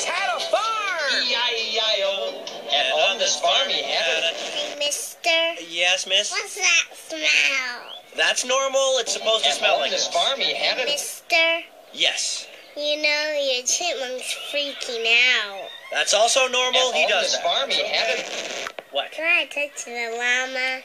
always had a farm. E-I-E-I-O. And on this farm he had a... Mister. Yes, miss? What's that smell? That's normal. It's supposed to smell on like this this. farm he had a... Mister, Yes. you know your chipmunk's freaking out. That's also normal. And He on does this that. farm he had a... What? Can I touch the llama?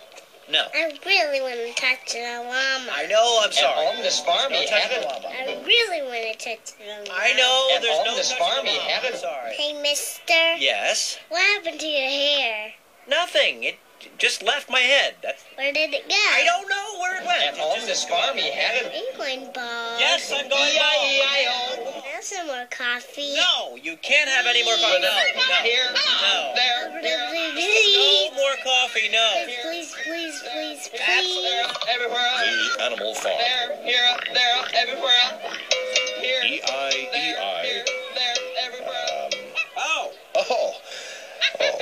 No. I really want to touch the llama. I know. I'm sorry. And on this farm Don't he touch the a... llama. I really want to touch the llama. I know. And There's on no this farm the he llama. had a- I'm sorry. Hey, mister. Yes. What happened to your hair? Nothing. It just left my head. That's. Where did it go? I don't know where it went. And It on just- this farm he had Are a... you going bald? Yes, I'm going bald. E-I-E-I-O. Have some more coffee. No, you can't have any more coffee. No, no. Here, No. there, here, No more coffee. No. Please, please, please, That's- there, everywhere else. The Animal Farm. There, here, there, everywhere else. Here, E I there, E I. here, there, everywhere else. Um, Oh. oh. Oh.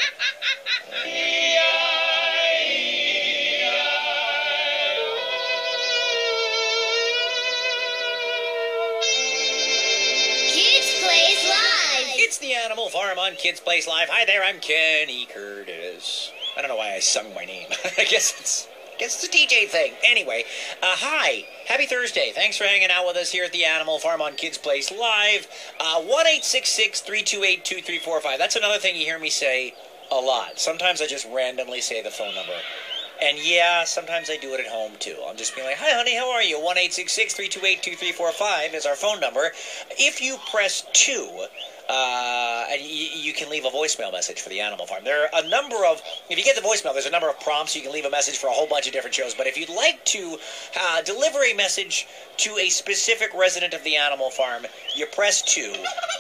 Kids Place Live. It's the Animal Farm on Kids Place Live. Hi there, I'm Kenny Curtis. I don't know why I sung my name. I guess it's I guess it's a DJ thing. Anyway, uh, hi, happy Thursday. Thanks for hanging out with us here at the Animal Farm on Kids Place Live. Uh, one eight six six three two eight two three four five. That's another thing you hear me say a lot. Sometimes I just randomly say the phone number. And yeah, sometimes I do it at home too. I'm just being like, "Hi, honey, how are you?" One eight six six three two eight two three four five is our phone number. If you press two, uh, and you, you can leave a voicemail message for the Animal Farm. There are a number of, if you get the voicemail, there's a number of prompts. You can leave a message for a whole bunch of different shows. But if you'd like to uh, deliver a message to a specific resident of the Animal Farm, you press two,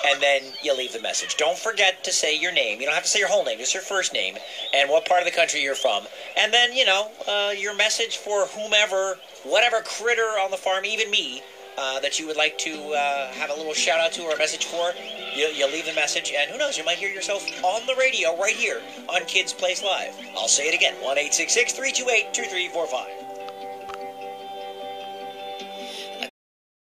and then you leave the message. Don't forget to say your name. You don't have to say your whole name, just your first name and what part of the country you're from. And then, you know, uh, your message for whomever, whatever critter on the farm, even me, uh, that you would like to uh, have a little shout out to or a message for, you, you leave the message, and who knows, you might hear yourself on the radio right here on Kids Place Live. I'll say it again 1 328 2345.